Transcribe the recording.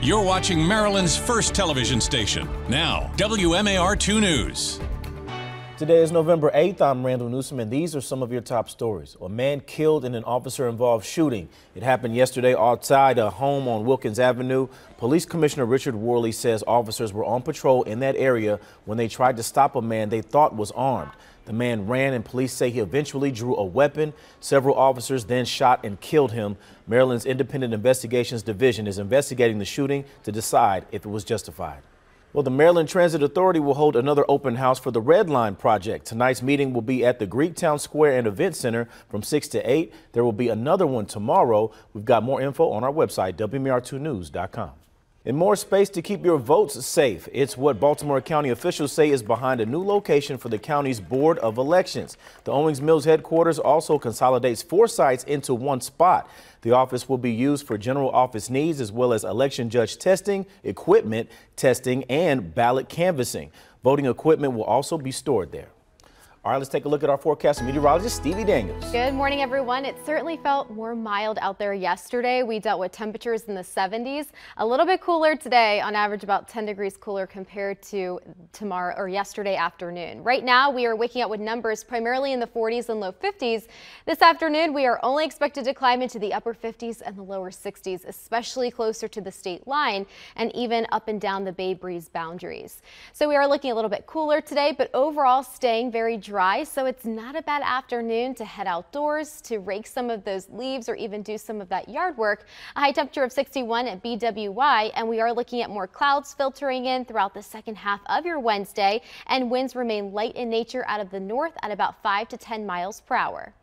You're watching Maryland's first television station. Now, WMAR 2 News. Today is November 8th. I'm Randall Newsome, and these are some of your top stories. A man killed in an officer involved shooting. It happened yesterday outside a home on Wilkins Avenue. Police Commissioner Richard Worley says officers were on patrol in that area when they tried to stop a man they thought was armed. The man ran, and police say he eventually drew a weapon. Several officers then shot and killed him. Maryland's Independent Investigations Division is investigating the shooting to decide if it was justified. Well, the Maryland Transit Authority will hold another open house for the Red Line project. Tonight's meeting will be at the Greektown Square and Event Center from 6 to 8. There will be another one tomorrow. We've got more info on our website, WMAR2News.com. And more space to keep your votes safe. It's what Baltimore County officials say is behind a new location for the county's Board of Elections. The Owings Mills headquarters also consolidates four sites into one spot. The office will be used for general office needs as well as election judge testing, equipment testing, and ballot canvassing. Voting equipment will also be stored there. All right, let's take a look at our forecast meteorologist, Stevie Daniels. Good morning, everyone. It certainly felt more mild out there yesterday. We dealt with temperatures in the 70s. A little bit cooler today, on average about 10 degrees cooler compared to tomorrow or yesterday afternoon. Right now, we are waking up with numbers primarily in the 40s and low 50s. This afternoon, we are only expected to climb into the upper 50s and the lower 60s, especially closer to the state line and even up and down the Bay Breeze boundaries. So we are looking a little bit cooler today, but overall staying very dry so it's not a bad afternoon to head outdoors to rake some of those leaves or even do some of that yard work. A high temperature of 61 at BWI, and we are looking at more clouds filtering in throughout the second half of your Wednesday, and winds remain light in nature out of the north at about 5 to 10 miles per hour.